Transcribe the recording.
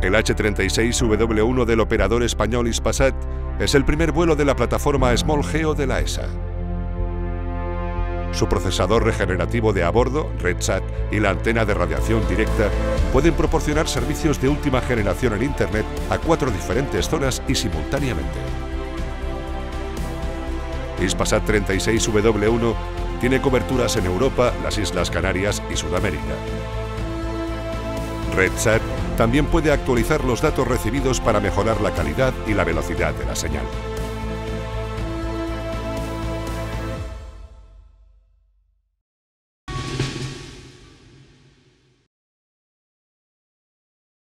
El H-36W1 del operador español Ispasat es el primer vuelo de la plataforma Small Geo de la ESA. Su procesador regenerativo de a bordo, RedSat, y la antena de radiación directa pueden proporcionar servicios de última generación en Internet a cuatro diferentes zonas y simultáneamente. Ispasat 36W1 tiene coberturas en Europa, las Islas Canarias y Sudamérica. RedSat también puede actualizar los datos recibidos para mejorar la calidad y la velocidad de la señal.